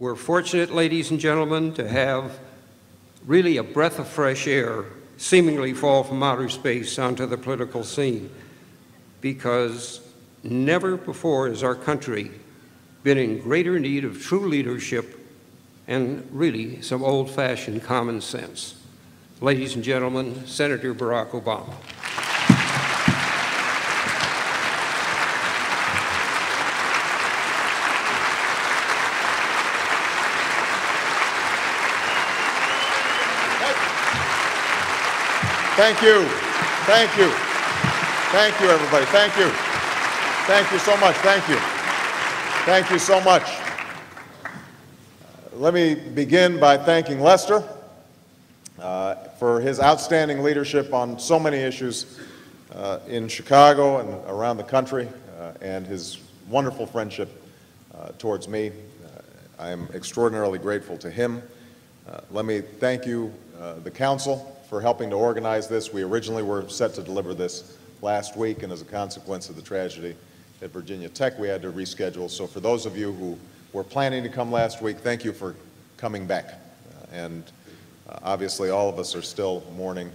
We're fortunate, ladies and gentlemen, to have really a breath of fresh air seemingly fall from outer space onto the political scene because never before has our country been in greater need of true leadership and really some old-fashioned common sense. Ladies and gentlemen, Senator Barack Obama. Thank you. Thank you. Thank you, everybody. Thank you. Thank you so much. Thank you. Thank you so much. Let me begin by thanking Lester uh, for his outstanding leadership on so many issues uh, in Chicago and around the country, uh, and his wonderful friendship uh, towards me. Uh, I am extraordinarily grateful to him. Uh, let me thank you, the Council, for helping to organize this. We originally were set to deliver this last week, and as a consequence of the tragedy at Virginia Tech, we had to reschedule. So for those of you who were planning to come last week, thank you for coming back. Uh, and uh, obviously all of us are still mourning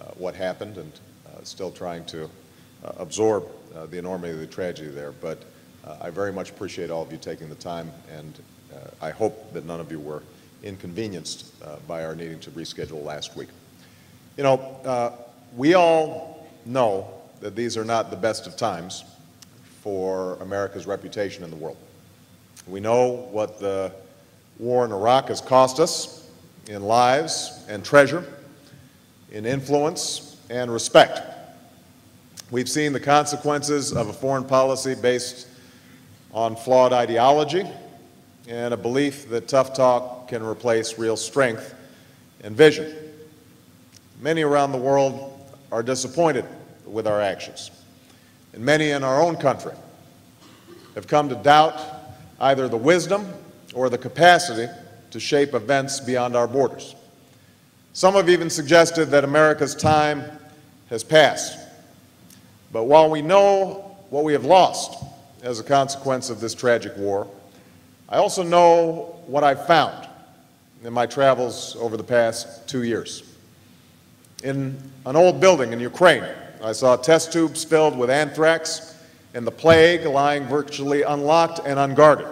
uh, what happened and uh, still trying to uh, absorb uh, the enormity of the tragedy there. But I very much appreciate all of you taking the time, and I hope that none of you were inconvenienced by our needing to reschedule last week. You know, uh, we all know that these are not the best of times for America's reputation in the world. We know what the war in Iraq has cost us in lives and treasure, in influence and respect. We've seen the consequences of a foreign policy based on flawed ideology and a belief that tough talk can replace real strength and vision. Many around the world are disappointed with our actions. And many in our own country have come to doubt either the wisdom or the capacity to shape events beyond our borders. Some have even suggested that America's time has passed. But while we know what we have lost as a consequence of this tragic war, I also know what I've found in my travels over the past two years in an old building in Ukraine. I saw test tubes filled with anthrax and the plague lying virtually unlocked and unguarded.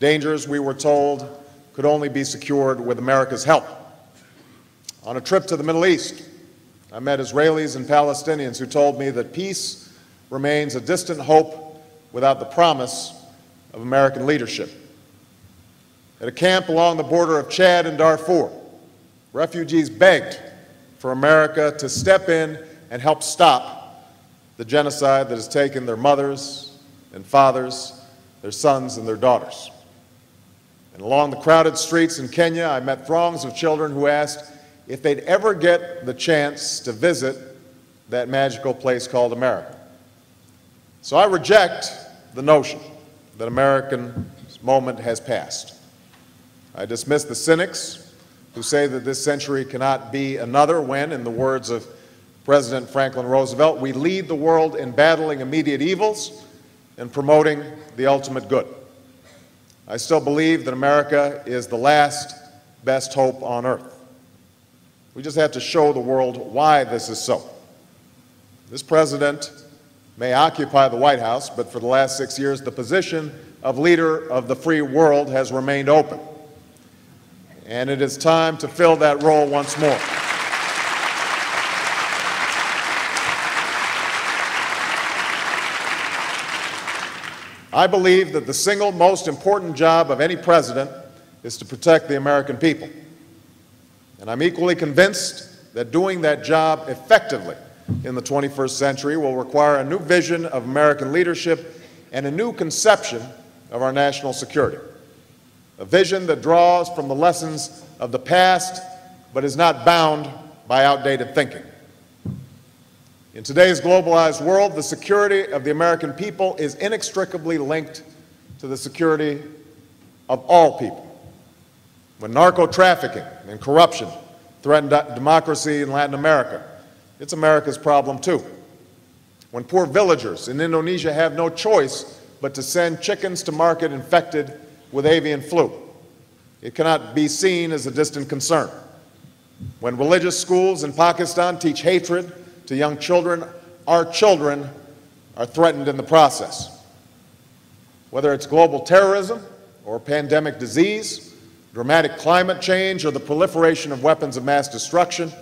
Dangers, we were told, could only be secured with America's help. On a trip to the Middle East, I met Israelis and Palestinians who told me that peace remains a distant hope without the promise of American leadership. At a camp along the border of Chad and Darfur, refugees begged for America to step in and help stop the genocide that has taken their mothers and fathers, their sons and their daughters. And along the crowded streets in Kenya, I met throngs of children who asked if they'd ever get the chance to visit that magical place called America. So I reject the notion that America's moment has passed. I dismiss the cynics who say that this century cannot be another when, in the words of President Franklin Roosevelt, we lead the world in battling immediate evils and promoting the ultimate good. I still believe that America is the last best hope on earth. We just have to show the world why this is so. This president may occupy the White House, but for the last six years, the position of leader of the free world has remained open and it is time to fill that role once more. I believe that the single most important job of any president is to protect the American people. And I'm equally convinced that doing that job effectively in the 21st century will require a new vision of American leadership and a new conception of our national security a vision that draws from the lessons of the past but is not bound by outdated thinking. In today's globalized world, the security of the American people is inextricably linked to the security of all people. When narco trafficking and corruption threaten democracy in Latin America, it's America's problem too. When poor villagers in Indonesia have no choice but to send chickens to market infected with avian flu. it cannot be seen as a distant concern. When religious schools in Pakistan teach hatred to young children, our children are threatened in the process. Whether it's global terrorism or pandemic disease, dramatic climate change, or the proliferation of weapons of mass destruction,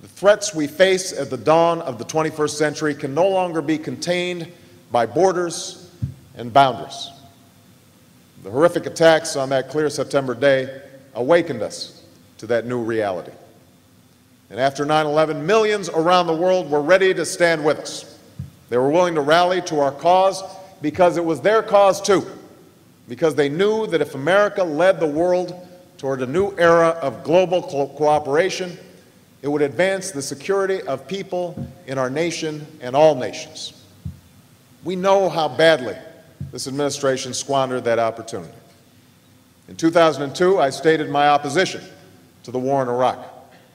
the threats we face at the dawn of the 21st century can no longer be contained by borders and boundaries. The horrific attacks on that clear September day awakened us to that new reality. And after 9 11, millions around the world were ready to stand with us. They were willing to rally to our cause because it was their cause too, because they knew that if America led the world toward a new era of global co cooperation, it would advance the security of people in our nation and all nations. We know how badly this administration squandered that opportunity. In 2002, I stated my opposition to the war in Iraq,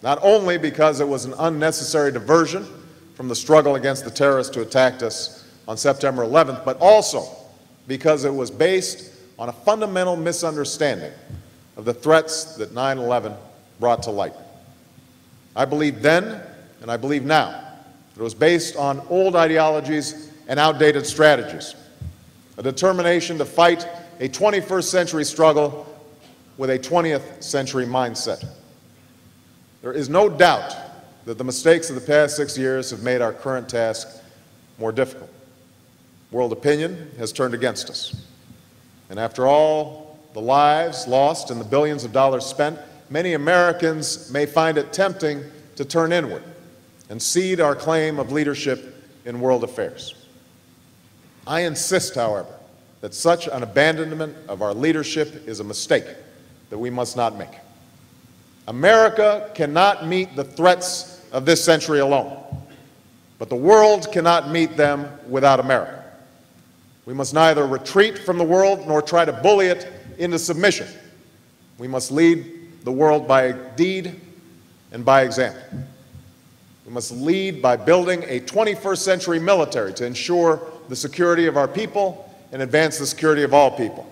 not only because it was an unnecessary diversion from the struggle against the terrorists who attacked us on September 11th, but also because it was based on a fundamental misunderstanding of the threats that 9 11 brought to light. I believed then, and I believe now, that it was based on old ideologies and outdated strategies, a determination to fight a 21st century struggle with a 20th century mindset. There is no doubt that the mistakes of the past six years have made our current task more difficult. World opinion has turned against us. And after all the lives lost and the billions of dollars spent, many Americans may find it tempting to turn inward and cede our claim of leadership in world affairs. I insist, however, that such an abandonment of our leadership is a mistake that we must not make. America cannot meet the threats of this century alone, but the world cannot meet them without America. We must neither retreat from the world nor try to bully it into submission. We must lead the world by deed and by example. We must lead by building a 21st century military to ensure the security of our people and advance the security of all people.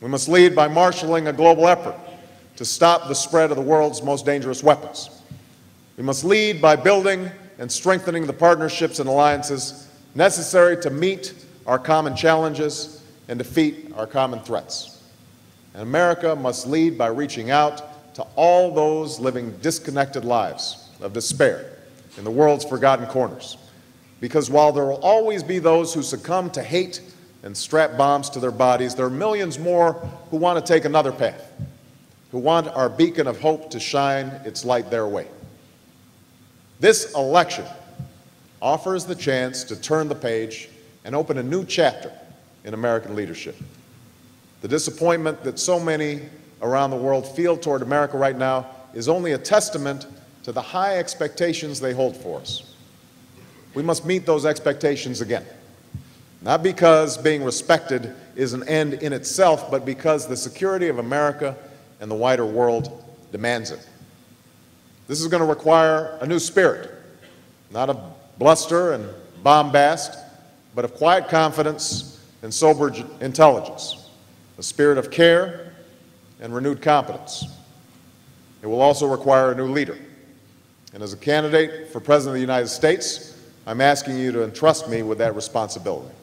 We must lead by marshaling a global effort to stop the spread of the world's most dangerous weapons. We must lead by building and strengthening the partnerships and alliances necessary to meet our common challenges and defeat our common threats. And America must lead by reaching out to all those living disconnected lives of despair in the world's forgotten corners. Because while there will always be those who succumb to hate and strap bombs to their bodies, there are millions more who want to take another path, who want our beacon of hope to shine its light their way. This election offers the chance to turn the page and open a new chapter in American leadership. The disappointment that so many around the world feel toward America right now is only a testament to the high expectations they hold for us. We must meet those expectations again. Not because being respected is an end in itself, but because the security of America and the wider world demands it. This is going to require a new spirit, not of bluster and bombast, but of quiet confidence and sober intelligence, a spirit of care and renewed competence. It will also require a new leader. And as a candidate for President of the United States, I'm asking you to entrust me with that responsibility.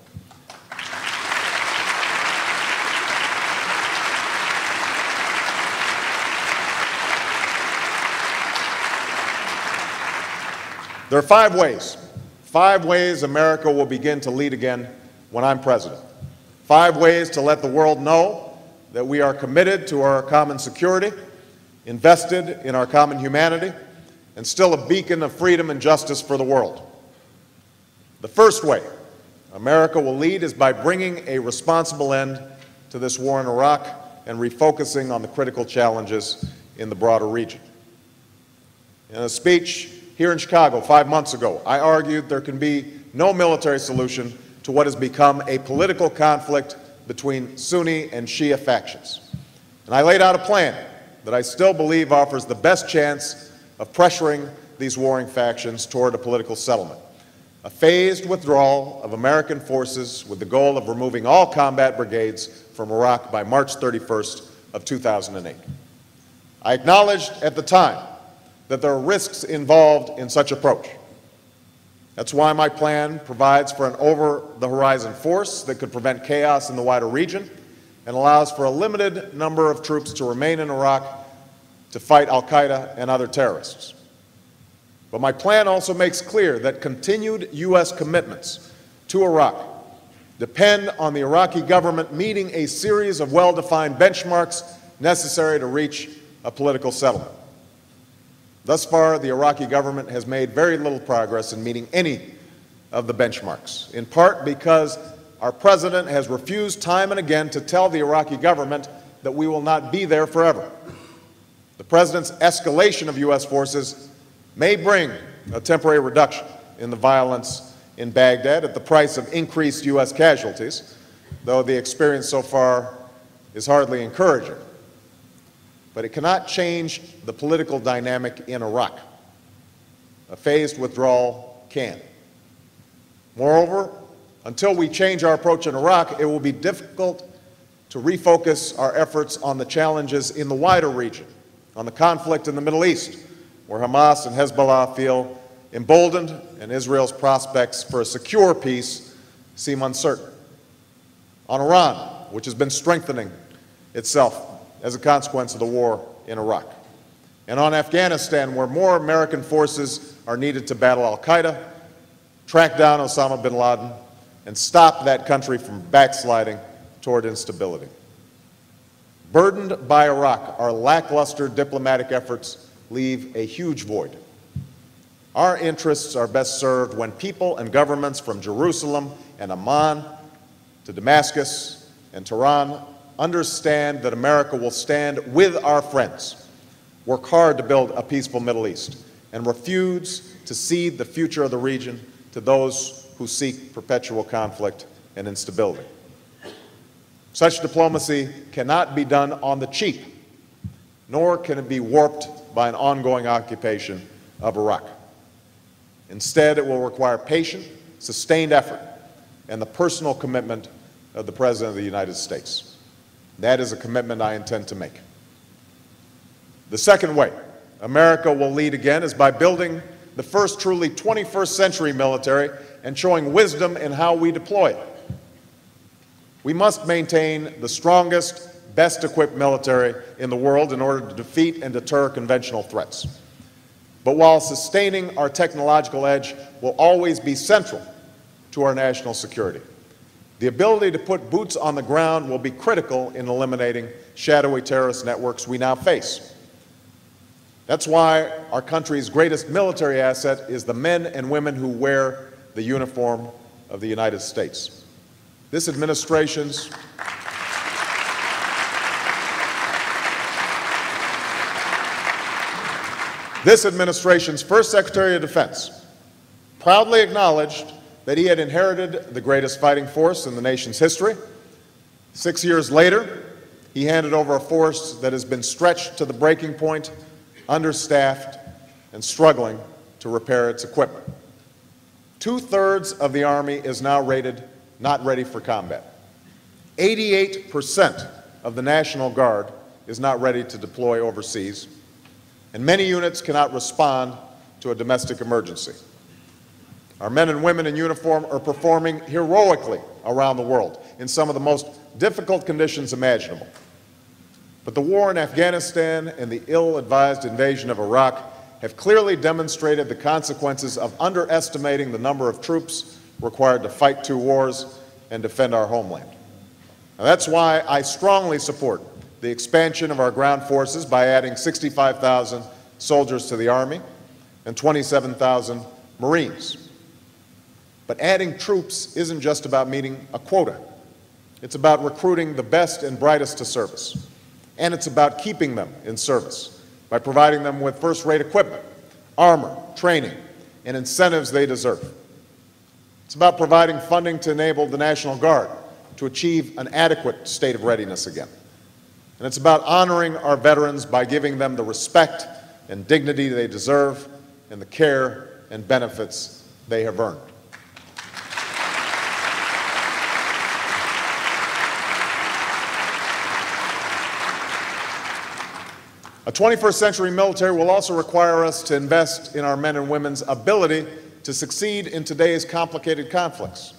There are five ways, five ways America will begin to lead again when I'm president. Five ways to let the world know that we are committed to our common security, invested in our common humanity, and still a beacon of freedom and justice for the world. The first way America will lead is by bringing a responsible end to this war in Iraq and refocusing on the critical challenges in the broader region. In a speech here in Chicago five months ago, I argued there can be no military solution to what has become a political conflict between Sunni and Shia factions. And I laid out a plan that I still believe offers the best chance of pressuring these warring factions toward a political settlement. A phased withdrawal of American forces with the goal of removing all combat brigades from Iraq by March 31st, of 2008. I acknowledged at the time that there are risks involved in such approach. That's why my plan provides for an over-the-horizon force that could prevent chaos in the wider region and allows for a limited number of troops to remain in Iraq to fight al-Qaeda and other terrorists. But my plan also makes clear that continued U.S. commitments to Iraq depend on the Iraqi government meeting a series of well-defined benchmarks necessary to reach a political settlement. Thus far, the Iraqi government has made very little progress in meeting any of the benchmarks, in part because our president has refused time and again to tell the Iraqi government that we will not be there forever. The president's escalation of U.S. forces may bring a temporary reduction in the violence in Baghdad at the price of increased U.S. casualties, though the experience so far is hardly encouraging. But it cannot change the political dynamic in Iraq. A phased withdrawal can. Moreover, until we change our approach in Iraq, it will be difficult to refocus our efforts on the challenges in the wider region, on the conflict in the Middle East, where Hamas and Hezbollah feel emboldened and Israel's prospects for a secure peace seem uncertain. On Iran, which has been strengthening itself as a consequence of the war in Iraq. And on Afghanistan, where more American forces are needed to battle al-Qaeda, track down Osama bin Laden, and stop that country from backsliding toward instability. Burdened by Iraq, our lackluster diplomatic efforts leave a huge void. Our interests are best served when people and governments from Jerusalem and Amman to Damascus and Tehran understand that America will stand with our friends, work hard to build a peaceful Middle East, and refuse to cede the future of the region to those who seek perpetual conflict and instability. Such diplomacy cannot be done on the cheap, nor can it be warped by an ongoing occupation of Iraq. Instead, it will require patient, sustained effort and the personal commitment of the President of the United States. That is a commitment I intend to make. The second way America will lead again is by building the first truly 21st century military and showing wisdom in how we deploy it. We must maintain the strongest, best equipped military in the world in order to defeat and deter conventional threats. But while sustaining our technological edge will always be central to our national security. The ability to put boots on the ground will be critical in eliminating shadowy terrorist networks we now face. That's why our country's greatest military asset is the men and women who wear the uniform of the United States. This administration's This administration's first Secretary of Defense proudly acknowledged that he had inherited the greatest fighting force in the nation's history. Six years later, he handed over a force that has been stretched to the breaking point, understaffed, and struggling to repair its equipment. Two-thirds of the Army is now rated not ready for combat. 88% of the National Guard is not ready to deploy overseas, and many units cannot respond to a domestic emergency. Our men and women in uniform are performing heroically around the world in some of the most difficult conditions imaginable. But the war in Afghanistan and the ill-advised invasion of Iraq have clearly demonstrated the consequences of underestimating the number of troops required to fight two wars and defend our homeland. That's why I strongly support the expansion of our ground forces by adding 65,000 soldiers to the Army and 27,000 Marines. But adding troops isn't just about meeting a quota. It's about recruiting the best and brightest to service. And it's about keeping them in service by providing them with first-rate equipment, armor, training, and incentives they deserve. It's about providing funding to enable the National Guard to achieve an adequate state of readiness again. And it's about honoring our veterans by giving them the respect and dignity they deserve and the care and benefits they have earned. A 21st century military will also require us to invest in our men and women's ability to succeed in today's complicated conflicts.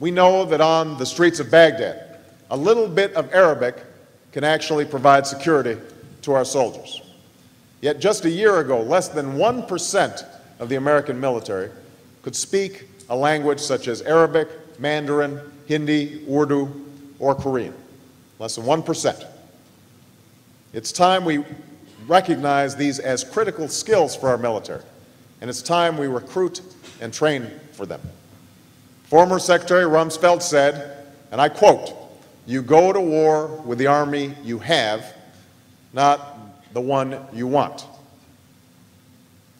We know that on the streets of Baghdad, a little bit of Arabic can actually provide security to our soldiers. Yet just a year ago, less than 1% of the American military could speak a language such as Arabic, Mandarin, Hindi, Urdu, or Korean. Less than 1%. It's time we recognize these as critical skills for our military, and it's time we recruit and train for them. Former Secretary Rumsfeld said, and I quote, you go to war with the army you have, not the one you want.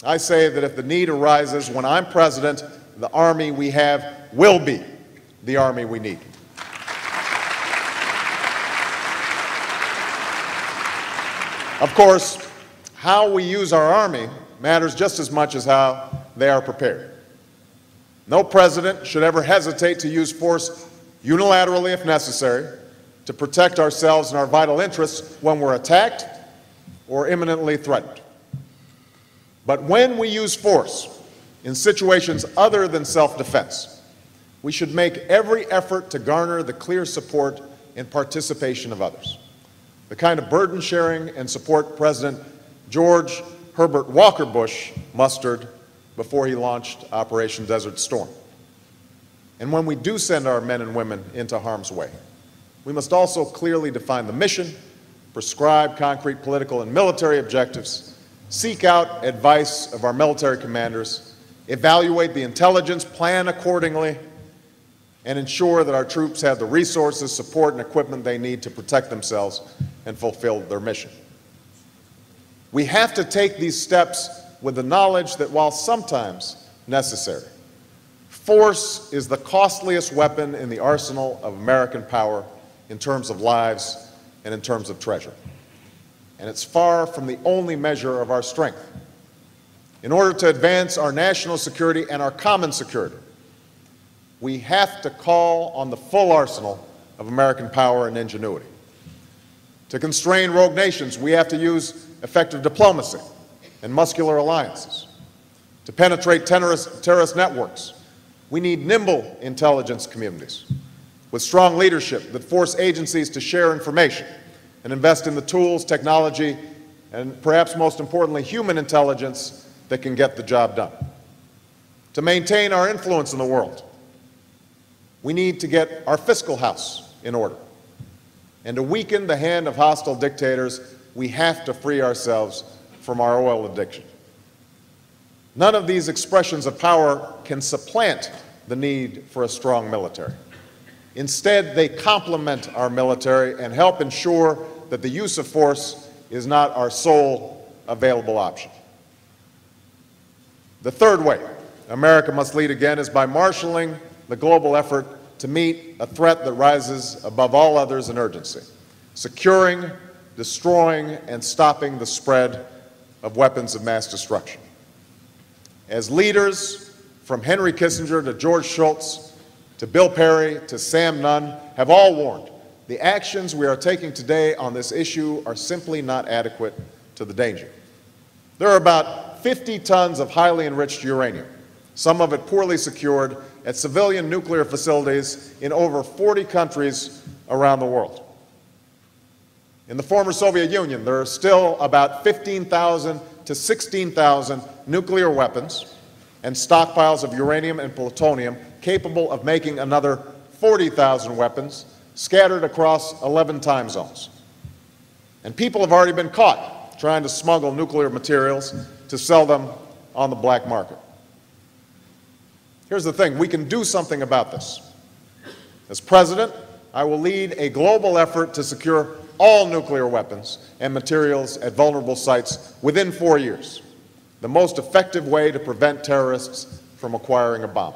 I say that if the need arises when I'm president, the army we have will be the army we need. Of course, how we use our army matters just as much as how they are prepared. No president should ever hesitate to use force unilaterally if necessary to protect ourselves and our vital interests when we're attacked or imminently threatened. But when we use force in situations other than self-defense, we should make every effort to garner the clear support and participation of others the kind of burden sharing and support President George Herbert Walker Bush mustered before he launched Operation Desert Storm. And when we do send our men and women into harm's way, we must also clearly define the mission, prescribe concrete political and military objectives, seek out advice of our military commanders, evaluate the intelligence, plan accordingly, and ensure that our troops have the resources, support, and equipment they need to protect themselves and fulfill their mission. We have to take these steps with the knowledge that while sometimes necessary, force is the costliest weapon in the arsenal of American power in terms of lives and in terms of treasure. And it's far from the only measure of our strength. In order to advance our national security and our common security, we have to call on the full arsenal of American power and ingenuity. To constrain rogue nations, we have to use effective diplomacy and muscular alliances. To penetrate terrorist, networks, we need nimble intelligence communities with strong leadership that force agencies to share information and invest in the tools, technology, and perhaps most importantly, human intelligence that can get the job done. To maintain our influence in the world, we need to get our fiscal house in order. And to weaken the hand of hostile dictators, we have to free ourselves from our oil addiction. None of these expressions of power can supplant the need for a strong military. Instead, they complement our military and help ensure that the use of force is not our sole available option. The third way America must lead again is by marshaling the global effort to meet a threat that rises above all others in urgency, securing, destroying, and stopping the spread of weapons of mass destruction. As leaders, from Henry Kissinger to George Shultz, to Bill Perry, to Sam Nunn, have all warned the actions we are taking today on this issue are simply not adequate to the danger. There are about 50 tons of highly enriched uranium, some of it poorly secured, at civilian nuclear facilities in over 40 countries around the world. In the former Soviet Union, there are still about 15,000 to 16,000 nuclear weapons and stockpiles of uranium and plutonium capable of making another 40,000 weapons scattered across 11 time zones. And people have already been caught trying to smuggle nuclear materials to sell them on the black market. Here's the thing we can do something about this. As president, I will lead a global effort to secure all nuclear weapons and materials at vulnerable sites within four years, the most effective way to prevent terrorists from acquiring a bomb.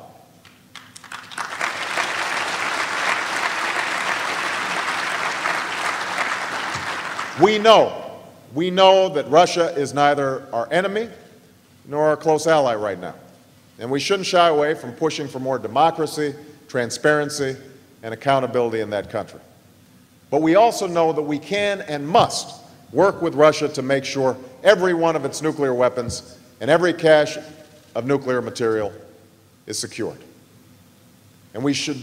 We know, we know that Russia is neither our enemy nor our close ally right now. And we shouldn't shy away from pushing for more democracy, transparency, and accountability in that country. But we also know that we can and must work with Russia to make sure every one of its nuclear weapons and every cache of nuclear material is secured. And we should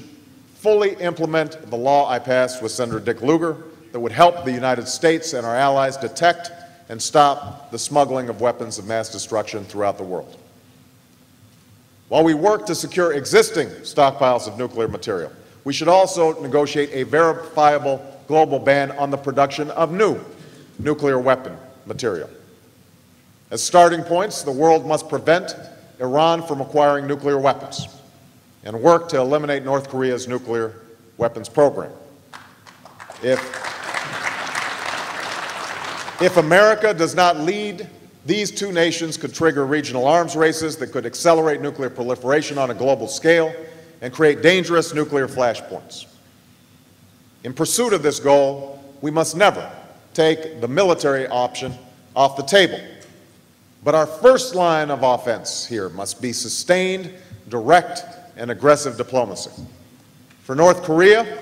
fully implement the law I passed with Senator Dick Lugar that would help the United States and our allies detect and stop the smuggling of weapons of mass destruction throughout the world. While we work to secure existing stockpiles of nuclear material, we should also negotiate a verifiable global ban on the production of new nuclear weapon material. As starting points, the world must prevent Iran from acquiring nuclear weapons and work to eliminate North Korea's nuclear weapons program. If, if America does not lead, these two nations could trigger regional arms races that could accelerate nuclear proliferation on a global scale and create dangerous nuclear flashpoints. In pursuit of this goal, we must never take the military option off the table. But our first line of offense here must be sustained, direct, and aggressive diplomacy. For North Korea,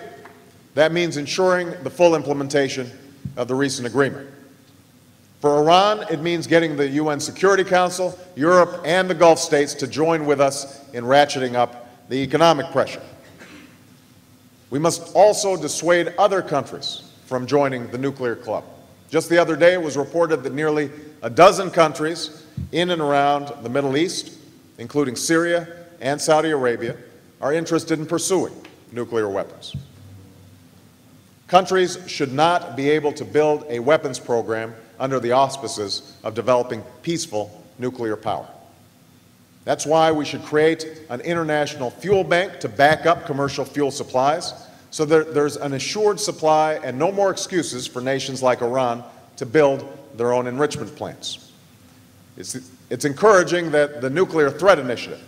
that means ensuring the full implementation of the recent agreement. For Iran, it means getting the UN Security Council, Europe, and the Gulf states to join with us in ratcheting up the economic pressure. We must also dissuade other countries from joining the nuclear club. Just the other day, it was reported that nearly a dozen countries in and around the Middle East, including Syria and Saudi Arabia, are interested in pursuing nuclear weapons. Countries should not be able to build a weapons program under the auspices of developing peaceful nuclear power. That's why we should create an international fuel bank to back up commercial fuel supplies so that there's an assured supply and no more excuses for nations like Iran to build their own enrichment plants. It's, it's encouraging that the Nuclear Threat Initiative,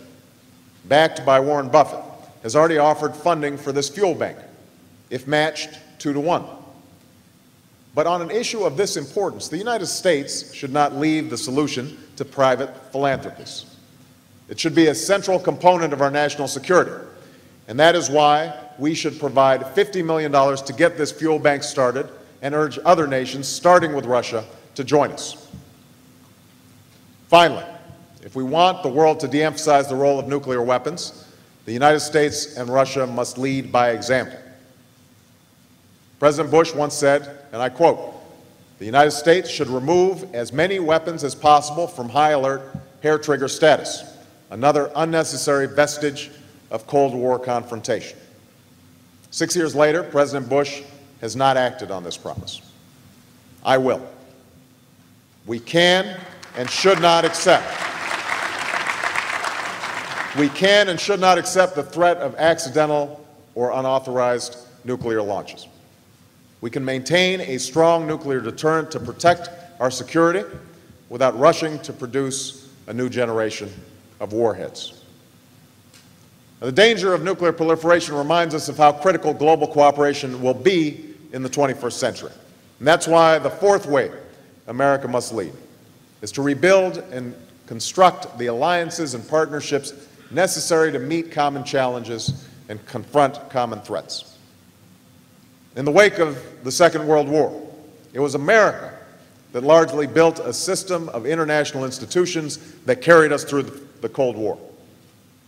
backed by Warren Buffett, has already offered funding for this fuel bank, if matched two to one. But on an issue of this importance, the United States should not leave the solution to private philanthropists. It should be a central component of our national security. And that is why we should provide $50 million to get this fuel bank started and urge other nations, starting with Russia, to join us. Finally, if we want the world to de-emphasize the role of nuclear weapons, the United States and Russia must lead by example. President Bush once said, and I quote, the United States should remove as many weapons as possible from high alert hair trigger status, another unnecessary vestige of Cold War confrontation. Six years later, President Bush has not acted on this promise. I will. We can and should not accept. We can and should not accept the threat of accidental or unauthorized nuclear launches. We can maintain a strong nuclear deterrent to protect our security without rushing to produce a new generation of warheads. The danger of nuclear proliferation reminds us of how critical global cooperation will be in the 21st century. And that's why the fourth way America must lead is to rebuild and construct the alliances and partnerships necessary to meet common challenges and confront common threats. In the wake of the Second World War, it was America that largely built a system of international institutions that carried us through the Cold War.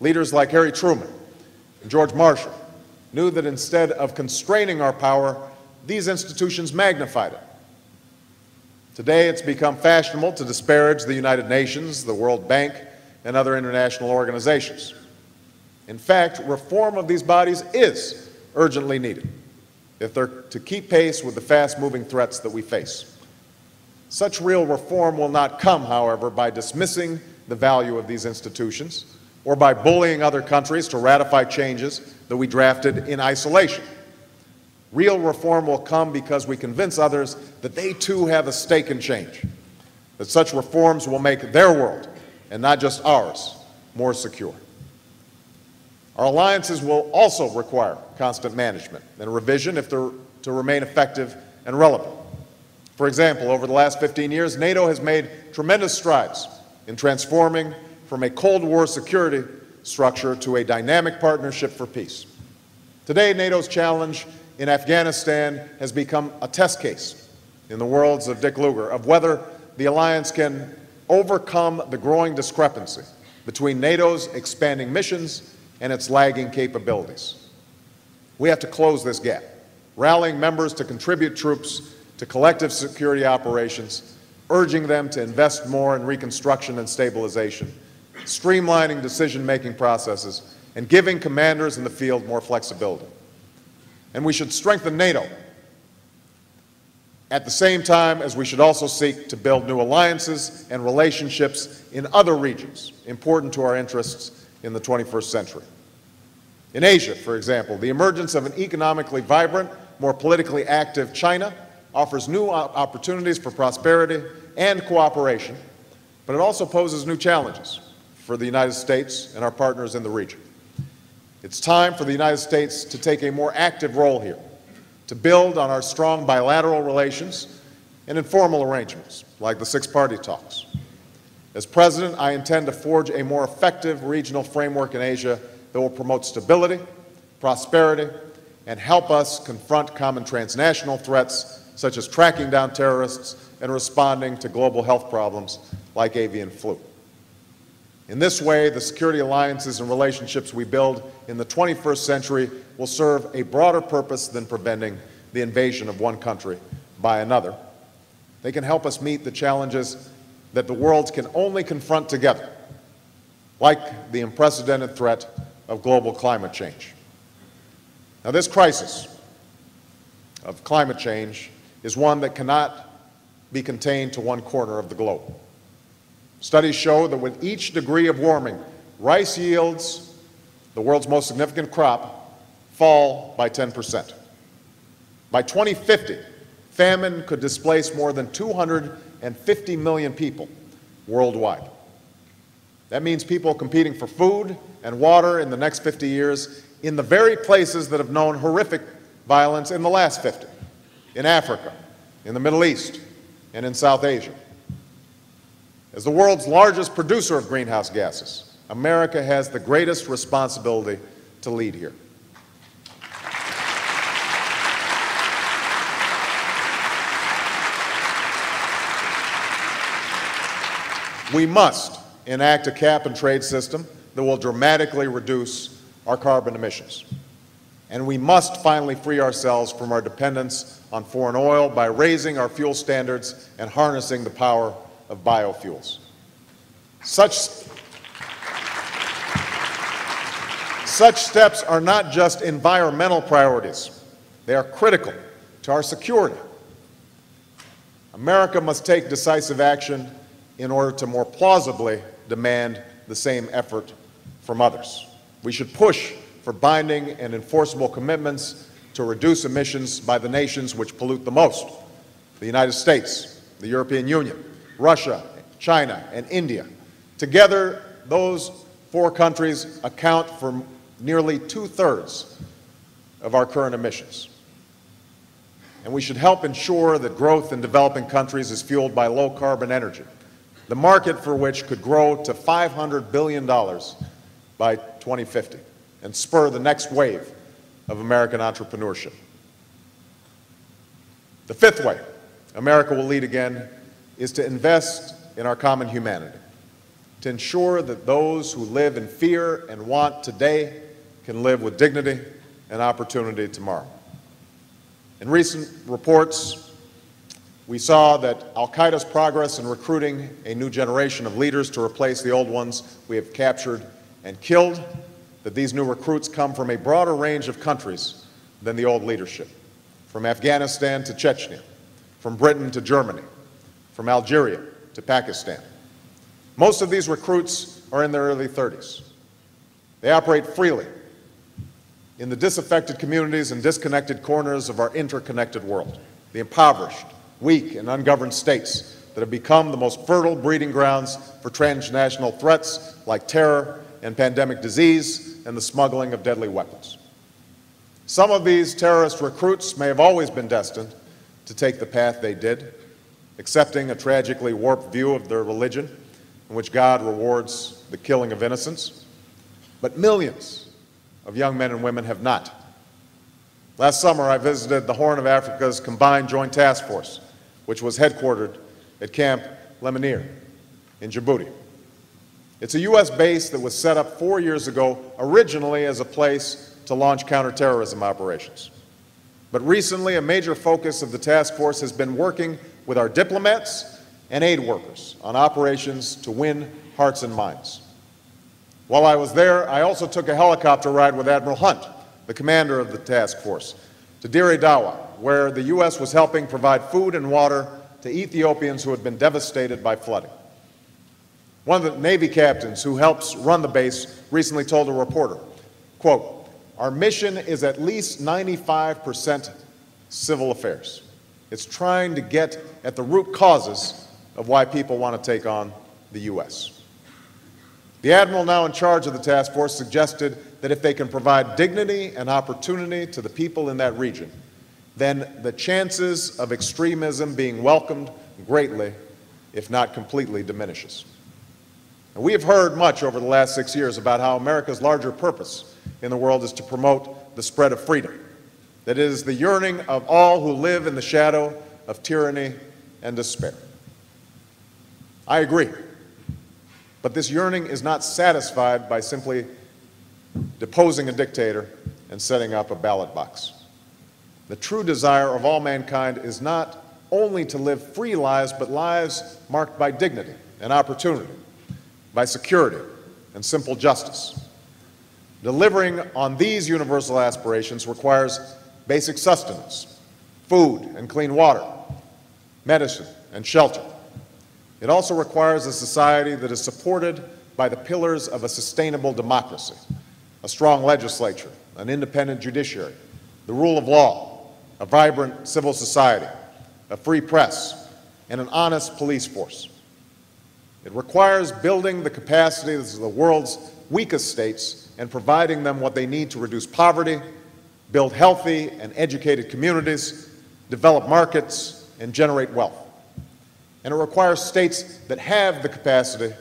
Leaders like Harry Truman and George Marshall knew that instead of constraining our power, these institutions magnified it. Today, it's become fashionable to disparage the United Nations, the World Bank, and other international organizations. In fact, reform of these bodies is urgently needed if they're to keep pace with the fast-moving threats that we face. Such real reform will not come, however, by dismissing the value of these institutions or by bullying other countries to ratify changes that we drafted in isolation. Real reform will come because we convince others that they too have a stake in change, that such reforms will make their world, and not just ours, more secure. Our alliances will also require constant management and revision if they're to remain effective and relevant. For example, over the last 15 years, NATO has made tremendous strides in transforming from a Cold War security structure to a dynamic partnership for peace. Today, NATO's challenge in Afghanistan has become a test case in the words of Dick Lugar, of whether the alliance can overcome the growing discrepancy between NATO's expanding missions and its lagging capabilities. We have to close this gap, rallying members to contribute troops to collective security operations, urging them to invest more in reconstruction and stabilization, streamlining decision-making processes, and giving commanders in the field more flexibility. And we should strengthen NATO at the same time as we should also seek to build new alliances and relationships in other regions important to our interests in the 21st century. In Asia, for example, the emergence of an economically vibrant, more politically active China offers new opportunities for prosperity and cooperation, but it also poses new challenges for the United States and our partners in the region. It's time for the United States to take a more active role here, to build on our strong bilateral relations and informal arrangements, like the six-party talks. As President, I intend to forge a more effective regional framework in Asia that will promote stability, prosperity, and help us confront common transnational threats such as tracking down terrorists and responding to global health problems like avian flu. In this way, the security alliances and relationships we build in the 21st century will serve a broader purpose than preventing the invasion of one country by another. They can help us meet the challenges that the world can only confront together, like the unprecedented threat of global climate change. Now, this crisis of climate change is one that cannot be contained to one corner of the globe. Studies show that with each degree of warming, rice yields, the world's most significant crop, fall by 10%. By 2050, famine could displace more than 250 million people worldwide. That means people competing for food and water in the next 50 years in the very places that have known horrific violence in the last 50, in Africa, in the Middle East, and in South Asia. As the world's largest producer of greenhouse gases, America has the greatest responsibility to lead here. We must enact a cap and trade system that will dramatically reduce our carbon emissions. And we must finally free ourselves from our dependence on foreign oil by raising our fuel standards and harnessing the power of biofuels. Such, such steps are not just environmental priorities. They are critical to our security. America must take decisive action in order to more plausibly demand the same effort from others. We should push for binding and enforceable commitments to reduce emissions by the nations which pollute the most, the United States, the European Union, Russia, China, and India. Together, those four countries account for nearly two-thirds of our current emissions. And we should help ensure that growth in developing countries is fueled by low-carbon energy, the market for which could grow to $500 billion by 2050 and spur the next wave of American entrepreneurship. The fifth way America will lead again is to invest in our common humanity, to ensure that those who live in fear and want today can live with dignity and opportunity tomorrow. In recent reports, we saw that Al Qaeda's progress in recruiting a new generation of leaders to replace the old ones we have captured and killed, that these new recruits come from a broader range of countries than the old leadership, from Afghanistan to Chechnya, from Britain to Germany, from Algeria to Pakistan. Most of these recruits are in their early 30s. They operate freely in the disaffected communities and disconnected corners of our interconnected world, the impoverished, weak, and ungoverned states that have become the most fertile breeding grounds for transnational threats like terror and pandemic disease and the smuggling of deadly weapons. Some of these terrorist recruits may have always been destined to take the path they did, accepting a tragically warped view of their religion in which God rewards the killing of innocents. But millions of young men and women have not. Last summer, I visited the Horn of Africa's Combined Joint Task Force, which was headquartered at Camp Lemonnier in Djibouti. It's a U.S. base that was set up four years ago originally as a place to launch counterterrorism operations. But recently, a major focus of the task force has been working with our diplomats and aid workers on operations to win hearts and minds. While I was there, I also took a helicopter ride with Admiral Hunt, the commander of the task force, to Dire Dawa, where the U.S. was helping provide food and water to Ethiopians who had been devastated by flooding. One of the Navy captains who helps run the base recently told a reporter, quote, our mission is at least 95% civil affairs. It's trying to get at the root causes of why people want to take on the U.S. The admiral now in charge of the task force suggested that if they can provide dignity and opportunity to the people in that region, then the chances of extremism being welcomed greatly, if not completely, diminishes. And we have heard much over the last six years about how America's larger purpose in the world is to promote the spread of freedom. That is the yearning of all who live in the shadow of tyranny and despair. I agree. But this yearning is not satisfied by simply deposing a dictator and setting up a ballot box. The true desire of all mankind is not only to live free lives, but lives marked by dignity and opportunity by security and simple justice. Delivering on these universal aspirations requires basic sustenance, food and clean water, medicine and shelter. It also requires a society that is supported by the pillars of a sustainable democracy, a strong legislature, an independent judiciary, the rule of law, a vibrant civil society, a free press, and an honest police force. It requires building the capacity of the world's weakest states and providing them what they need to reduce poverty, build healthy and educated communities, develop markets, and generate wealth. And it requires states that have the capacity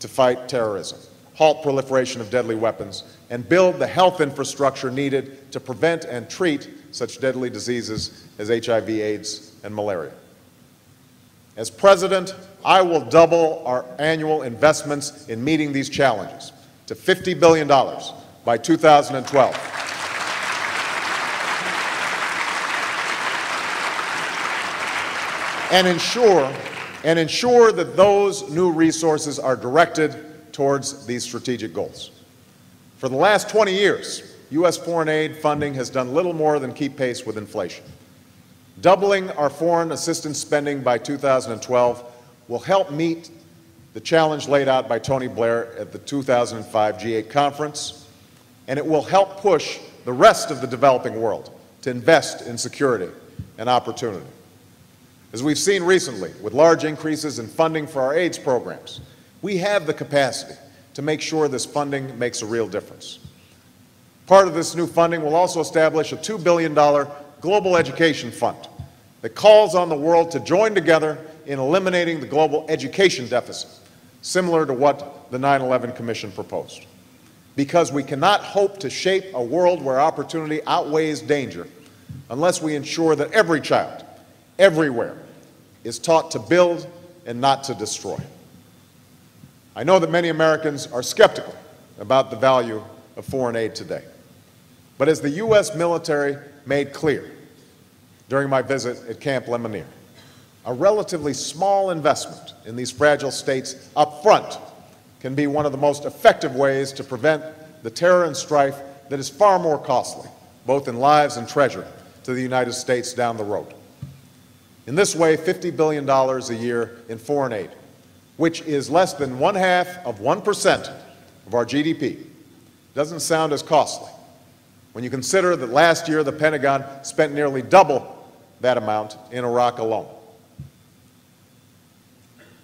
to fight terrorism, halt proliferation of deadly weapons, and build the health infrastructure needed to prevent and treat such deadly diseases as HIV, AIDS, and malaria. As president, I will double our annual investments in meeting these challenges to $50 billion by 2012. And ensure, and ensure that those new resources are directed towards these strategic goals. For the last 20 years, U.S. foreign aid funding has done little more than keep pace with inflation. Doubling our foreign assistance spending by 2012 will help meet the challenge laid out by Tony Blair at the 2005 G8 conference, and it will help push the rest of the developing world to invest in security and opportunity. As we've seen recently, with large increases in funding for our AIDS programs, we have the capacity to make sure this funding makes a real difference. Part of this new funding will also establish a $2 billion global education fund that calls on the world to join together in eliminating the global education deficit, similar to what the 9-11 Commission proposed. Because we cannot hope to shape a world where opportunity outweighs danger unless we ensure that every child, everywhere, is taught to build and not to destroy. I know that many Americans are skeptical about the value of foreign aid today. But as the U.S. military made clear during my visit at Camp Lemonnier, a relatively small investment in these fragile states up front can be one of the most effective ways to prevent the terror and strife that is far more costly, both in lives and treasure, to the United States down the road. In this way, $50 billion a year in foreign aid, which is less than one half of 1% of our GDP, doesn't sound as costly when you consider that last year the Pentagon spent nearly double that amount in Iraq alone.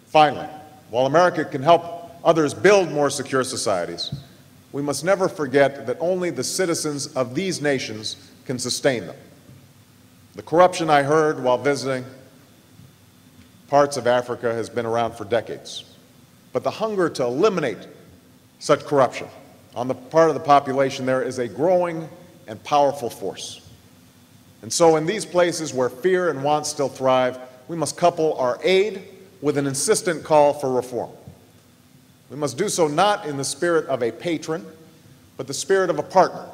Finally, while America can help others build more secure societies, we must never forget that only the citizens of these nations can sustain them. The corruption I heard while visiting parts of Africa has been around for decades. But the hunger to eliminate such corruption on the part of the population there is a growing and powerful force. And so in these places where fear and want still thrive, we must couple our aid with an insistent call for reform. We must do so not in the spirit of a patron, but the spirit of a partner,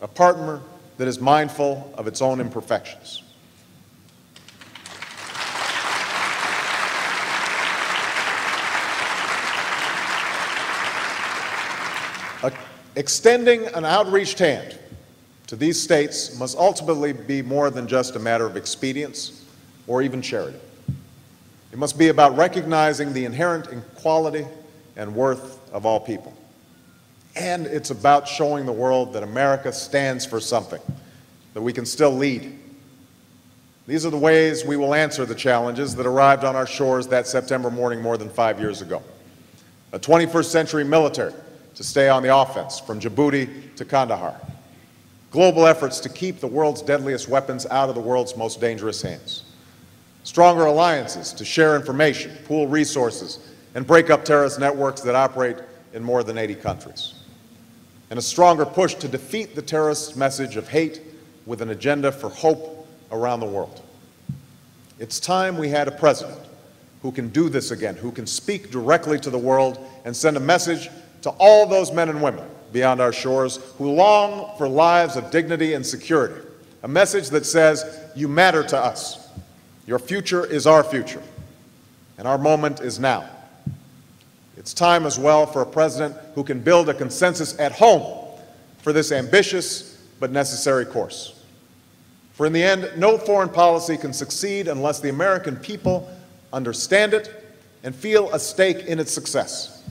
a partner that is mindful of its own imperfections. Extending an outreached hand to these states must ultimately be more than just a matter of expedience or even charity. It must be about recognizing the inherent equality and worth of all people. And it's about showing the world that America stands for something, that we can still lead. These are the ways we will answer the challenges that arrived on our shores that September morning more than five years ago. A 21st century military to stay on the offense from Djibouti to Kandahar. Global efforts to keep the world's deadliest weapons out of the world's most dangerous hands. Stronger alliances to share information, pool resources, and break up terrorist networks that operate in more than 80 countries. And a stronger push to defeat the terrorist message of hate with an agenda for hope around the world. It's time we had a president who can do this again, who can speak directly to the world and send a message to all those men and women beyond our shores who long for lives of dignity and security. A message that says, You matter to us. Your future is our future. And our moment is now. It's time as well for a president who can build a consensus at home for this ambitious but necessary course. For in the end, no foreign policy can succeed unless the American people understand it and feel a stake in its success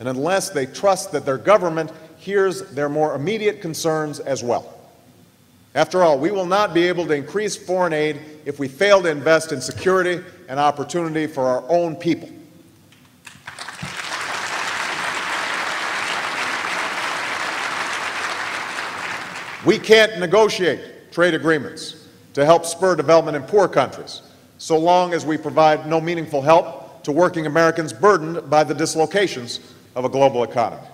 and unless they trust that their government hears their more immediate concerns as well. After all, we will not be able to increase foreign aid if we fail to invest in security and opportunity for our own people. We can't negotiate trade agreements to help spur development in poor countries so long as we provide no meaningful help to working Americans burdened by the dislocations of a global economy.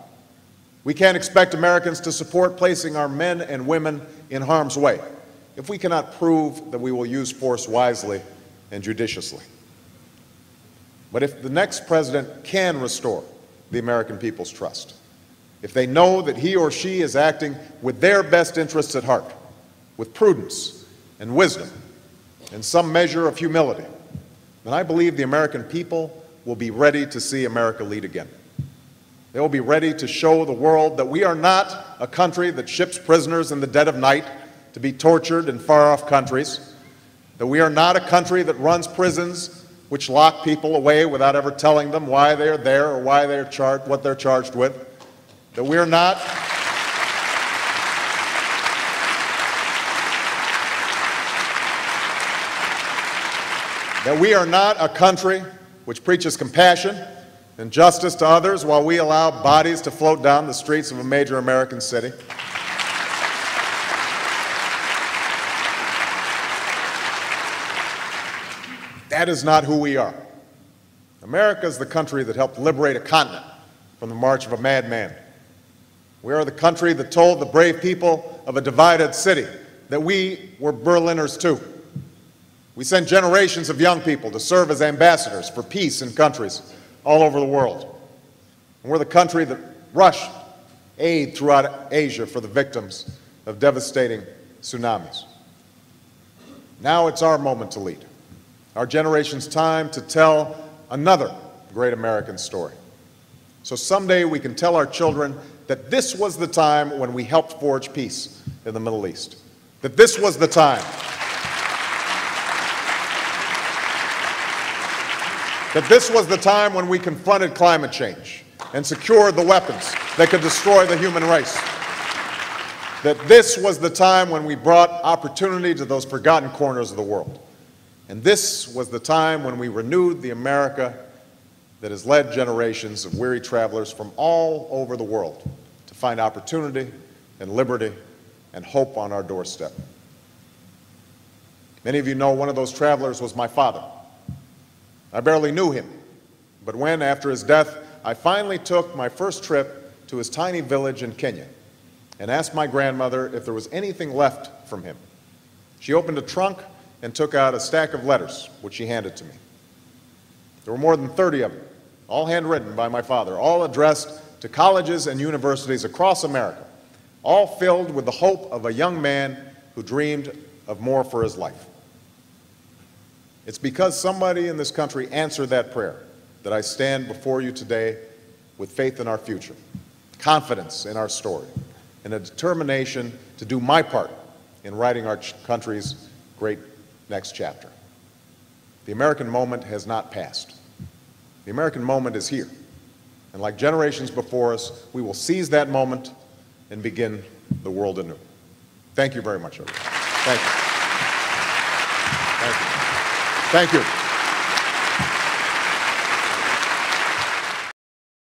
We can't expect Americans to support placing our men and women in harm's way if we cannot prove that we will use force wisely and judiciously. But if the next president can restore the American people's trust, if they know that he or she is acting with their best interests at heart, with prudence and wisdom and some measure of humility, then I believe the American people will be ready to see America lead again. They will be ready to show the world that we are not a country that ships prisoners in the dead of night to be tortured in far off countries, that we are not a country that runs prisons which lock people away without ever telling them why they're there or why they're charged, what they're charged with, that we're not. That we are not a country which preaches compassion and justice to others while we allow bodies to float down the streets of a major American city. That is not who we are. America is the country that helped liberate a continent from the march of a madman. We are the country that told the brave people of a divided city that we were Berliners too. We sent generations of young people to serve as ambassadors for peace in countries all over the world. And we're the country that rushed aid throughout Asia for the victims of devastating tsunamis. Now it's our moment to lead, our generation's time to tell another great American story. So someday we can tell our children that this was the time when we helped forge peace in the Middle East, that this was the time that this was the time when we confronted climate change and secured the weapons that could destroy the human race. That this was the time when we brought opportunity to those forgotten corners of the world. And this was the time when we renewed the America that has led generations of weary travelers from all over the world to find opportunity and liberty and hope on our doorstep. Many of you know one of those travelers was my father. I barely knew him, but when, after his death, I finally took my first trip to his tiny village in Kenya and asked my grandmother if there was anything left from him. She opened a trunk and took out a stack of letters, which she handed to me. There were more than 30 of them, all handwritten by my father, all addressed to colleges and universities across America, all filled with the hope of a young man who dreamed of more for his life. It's because somebody in this country answered that prayer that I stand before you today with faith in our future, confidence in our story, and a determination to do my part in writing our country's great next chapter. The American moment has not passed. The American moment is here. And like generations before us, we will seize that moment and begin the world anew. Thank you very much, everyone. Thank you. Thank you. Thank you.